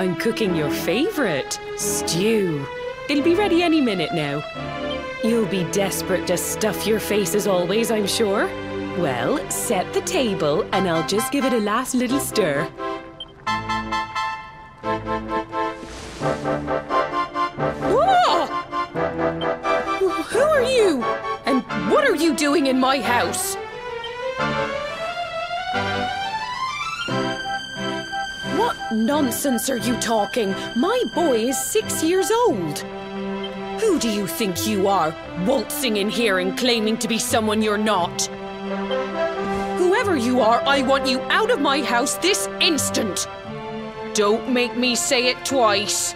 I'm cooking your favourite, stew. It'll be ready any minute now. You'll be desperate to stuff your face as always, I'm sure. Well, set the table and I'll just give it a last little stir. Whoa! Who are you? And what are you doing in my house? Nonsense are you talking? My boy is six years old. Who do you think you are, waltzing in here and claiming to be someone you're not? Whoever you are, I want you out of my house this instant. Don't make me say it twice.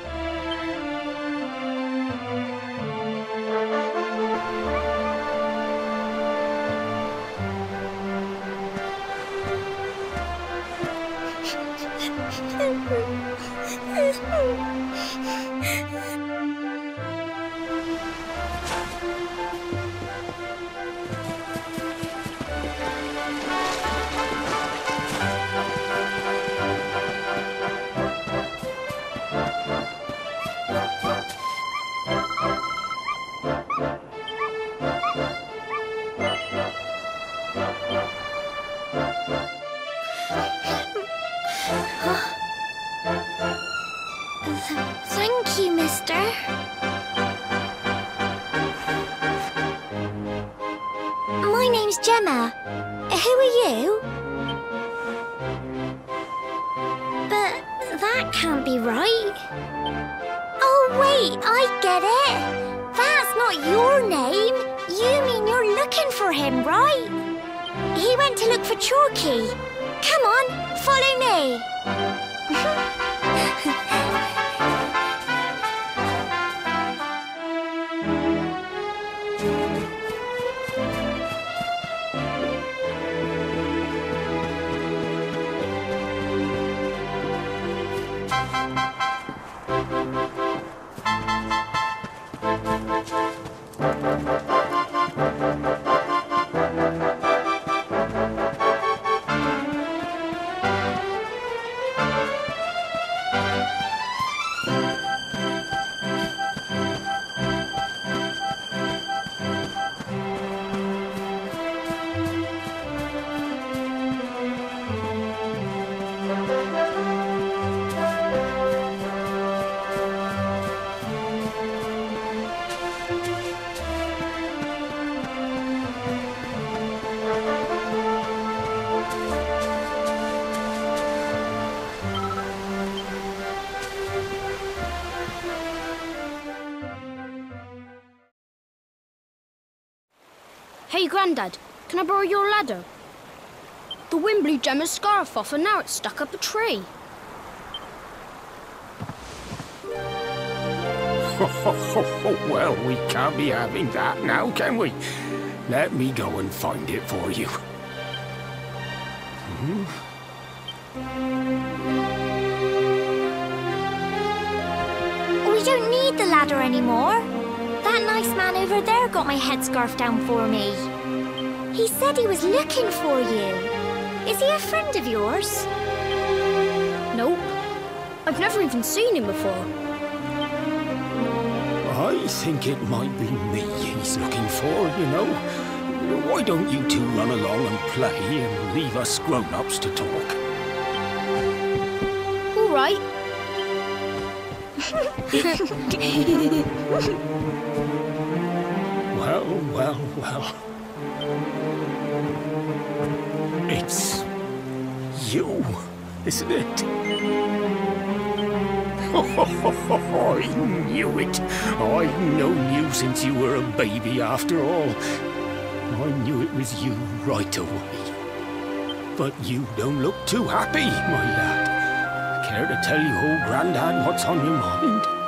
Come on, follow me. Grandad, can I borrow your ladder? The wind blew Gemma's scarf off and now it's stuck up a tree. well, we can't be having that now, can we? Let me go and find it for you. Hmm? We don't need the ladder anymore. That nice man over there got my headscarf down for me. He said he was looking for you. Is he a friend of yours? Nope. I've never even seen him before. I think it might be me he's looking for, you know. Why don't you two run along and play and leave us grown-ups to talk? All right. Well, well, well. It's you, isn't it? I knew it. I've known you since you were a baby after all. I knew it was you right away. But you don't look too happy, my lad. Care to tell your old Grandad what's on your mind?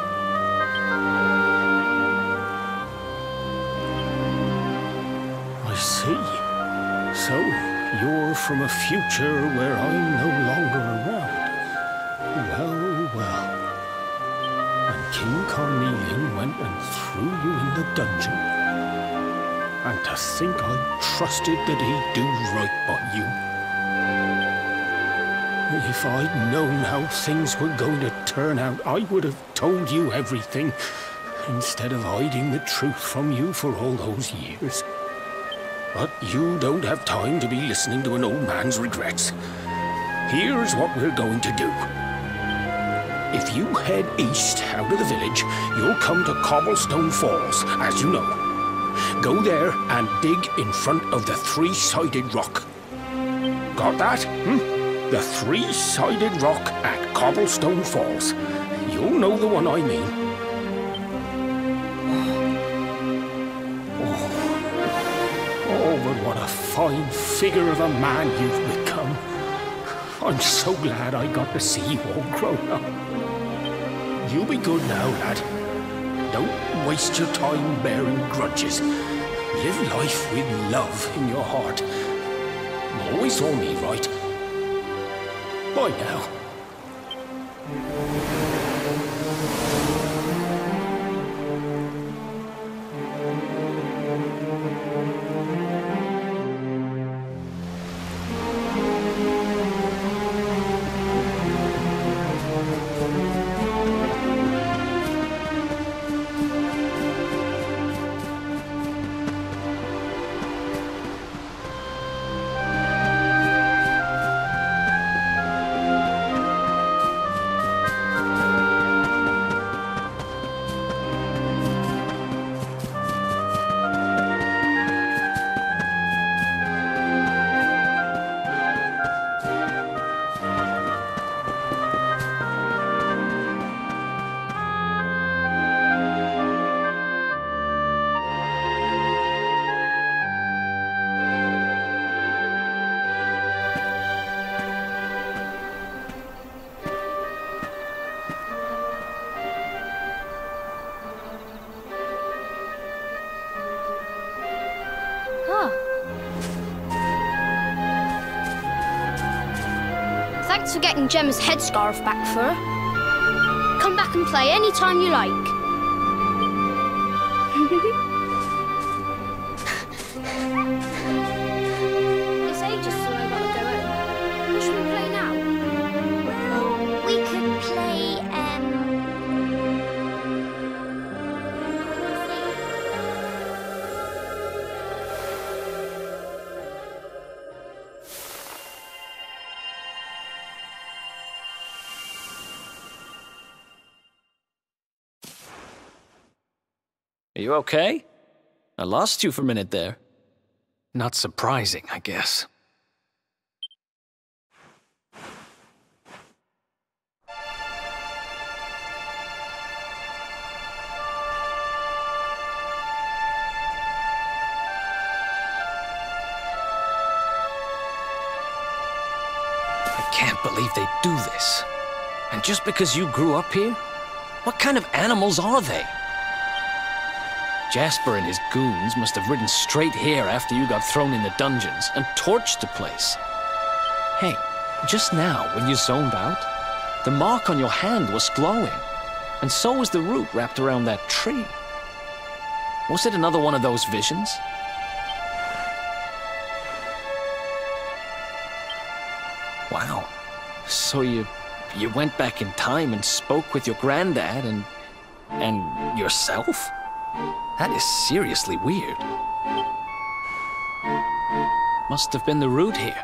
From a future where I'm no longer around. Well, well. And King Carnelian went and threw you in the dungeon. And to think I trusted that he'd do right by you. If I'd known how things were going to turn out, I would have told you everything, instead of hiding the truth from you for all those years. But you don't have time to be listening to an old man's regrets. Here's what we're going to do. If you head east out of the village, you'll come to Cobblestone Falls, as you know. Go there and dig in front of the three-sided rock. Got that? Hmm? The three-sided rock at Cobblestone Falls. You'll know the one I mean. Fine figure of a man you've become. I'm so glad I got to see you all grown up. You be good now, lad. Don't waste your time bearing grudges. Live life with love in your heart. You Always saw me right. Bye now. Thanks for getting Gemma's headscarf back for her. Come back and play any time you like. Are you okay? I lost you for a minute there. Not surprising, I guess. I can't believe they do this. And just because you grew up here? What kind of animals are they? Jasper and his goons must have ridden straight here after you got thrown in the dungeons and torched the place. Hey, just now, when you zoned out, the mark on your hand was glowing, and so was the root wrapped around that tree. Was it another one of those visions? Wow. So you you went back in time and spoke with your granddad and and yourself? That is seriously weird. Must have been the root here.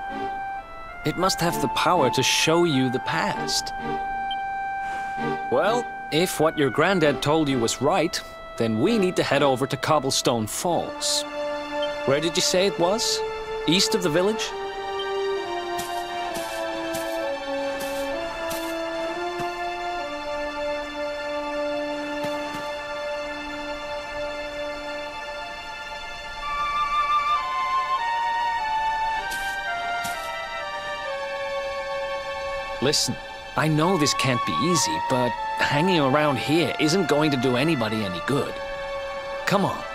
It must have the power to show you the past. Well, if what your granddad told you was right, then we need to head over to Cobblestone Falls. Where did you say it was? East of the village? Listen, I know this can't be easy, but hanging around here isn't going to do anybody any good. Come on.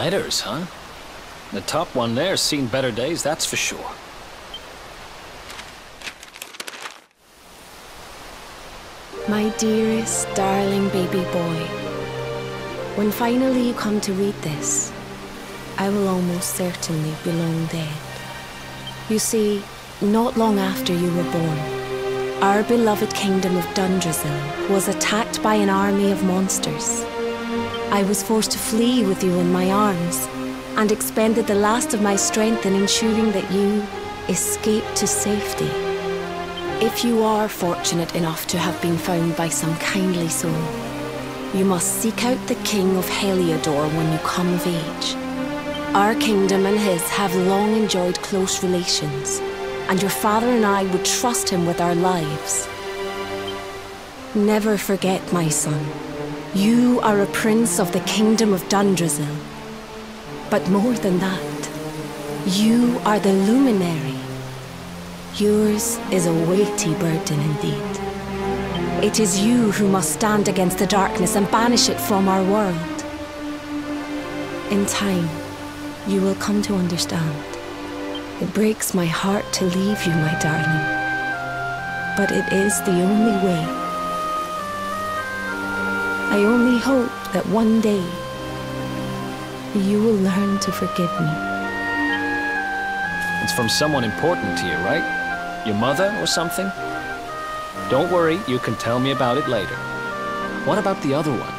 Letters, huh? The top one there's seen better days, that's for sure. My dearest, darling baby boy, when finally you come to read this, I will almost certainly be long dead. You see, not long after you were born, our beloved kingdom of Dundrasil was attacked by an army of monsters. I was forced to flee with you in my arms and expended the last of my strength in ensuring that you escaped to safety. If you are fortunate enough to have been found by some kindly soul, you must seek out the King of Heliodor when you come of age. Our kingdom and his have long enjoyed close relations, and your father and I would trust him with our lives. Never forget, my son, you are a prince of the kingdom of Dundrasil. But more than that, you are the luminary Yours is a weighty burden indeed. It is you who must stand against the darkness and banish it from our world. In time, You will come to understand. It breaks my heart to leave you, my darling. But it is the only way. I only hope that one day you will learn to forgive me. It's from someone important to you, right? Your mother or something? Don't worry, you can tell me about it later. What about the other one?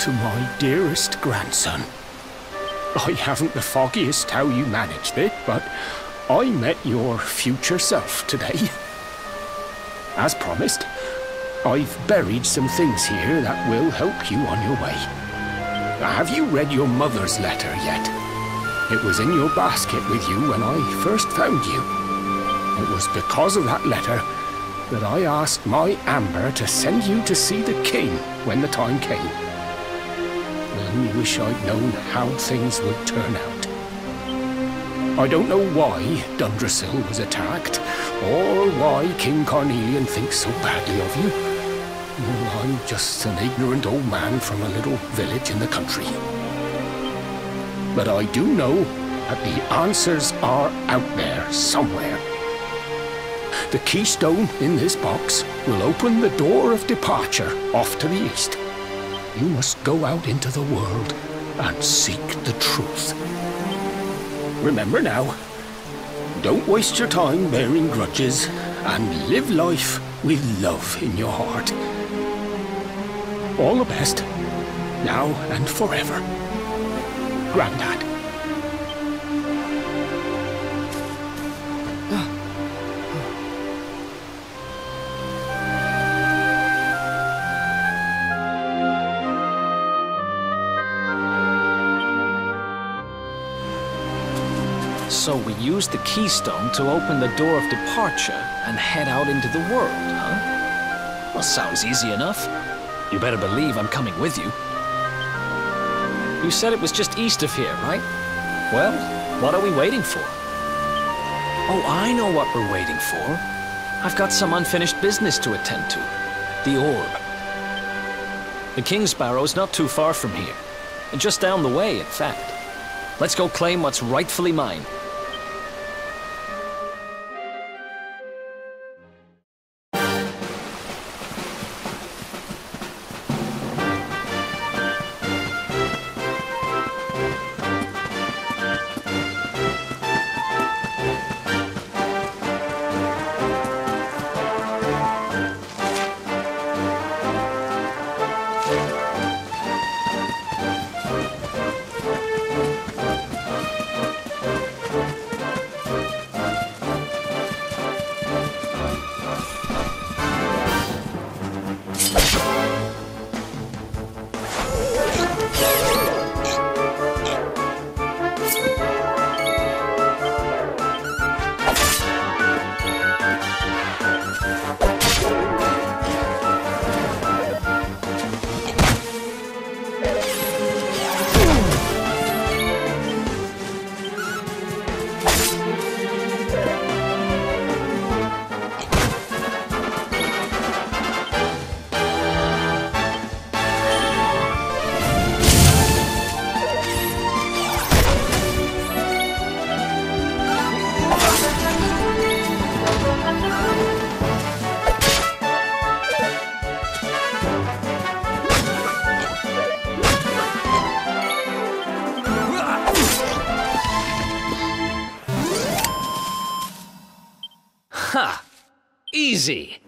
To my dearest grandson. I haven't the foggiest how you managed it, but I met your future self today. As promised, I've buried some things here that will help you on your way. Have you read your mother's letter yet? It was in your basket with you when I first found you. It was because of that letter that I asked my Amber to send you to see the king when the time came. I wish I'd known how things would turn out. I don't know why Dundrasil was attacked, or why King Carnelian thinks so badly of you. I'm just an ignorant old man from a little village in the country. But I do know that the answers are out there somewhere. The keystone in this box will open the door of departure off to the east. You must go out into the world and seek the truth. Remember now, don't waste your time bearing grudges and live life with love in your heart. All the best, now and forever. Grandad. Used the keystone to open the door of departure and head out into the world, huh? Well, sounds easy enough. You better believe I'm coming with you. You said it was just east of here, right? Well, what are we waiting for? Oh, I know what we're waiting for. I've got some unfinished business to attend to. The orb. The Kingsbarrow's not too far from here. Just down the way, in fact. Let's go claim what's rightfully mine. Easy.